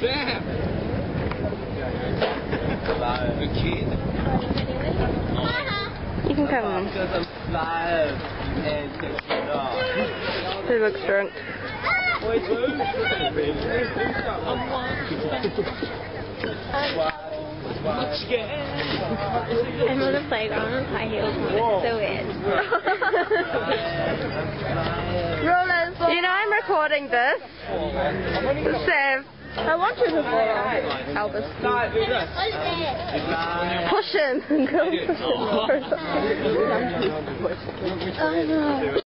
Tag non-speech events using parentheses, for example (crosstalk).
Sam! The kid. You can come. on. He looks drunk. I'm on the playground in high heels. It's so weird. Rollers. (laughs) You know I'm recording this. Save. I want you to follow Albus. Push him. (laughs) Go (laughs) push him. Oh no.